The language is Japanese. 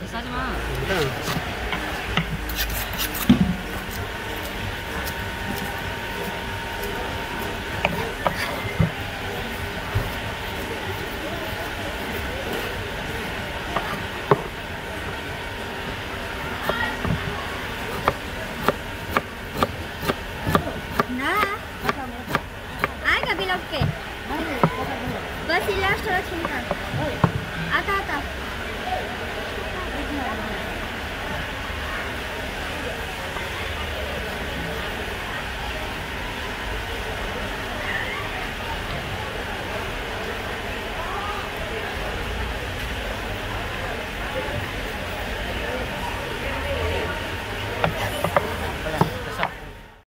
Bisa aja mah. ना आएगा बिलव के बस ही लास्ट वाला छिलका आता आता